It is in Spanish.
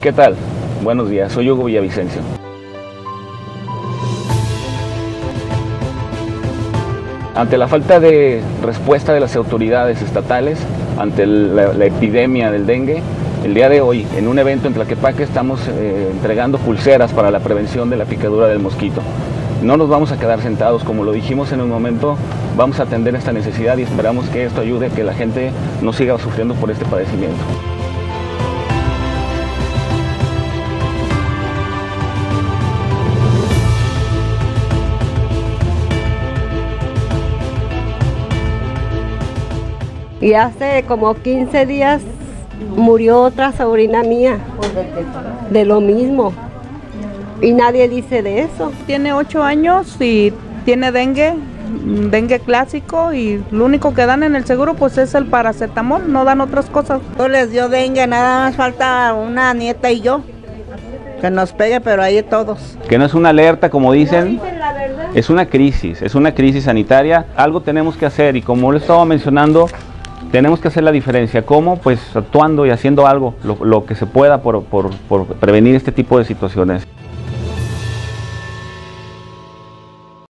¿Qué tal? Buenos días, soy Hugo Villavicencio. Ante la falta de respuesta de las autoridades estatales ante la, epidemia del dengue, el día de hoy, en un evento en Tlaquepaque, estamos eh, entregando pulseras para la prevención de la picadura del mosquito. No nos vamos a quedar sentados, como lo dijimos en un momento, vamos a atender esta necesidad y esperamos que esto ayude a que la gente no siga sufriendo por este padecimiento. Y hace como 15 días murió otra sobrina mía de lo mismo. Y nadie dice de eso. Tiene 8 años y tiene dengue, dengue clásico y lo único que dan en el seguro pues es el paracetamol, no dan otras cosas. No les dio dengue, nada más falta una nieta y yo. Que nos pegue, pero ahí todos. Que no es una alerta, como dicen, es una crisis, es una crisis sanitaria. Algo tenemos que hacer y como lo estaba mencionando, tenemos que hacer la diferencia. ¿Cómo? Pues actuando y haciendo algo, lo, que se pueda por, por, por prevenir este tipo de situaciones.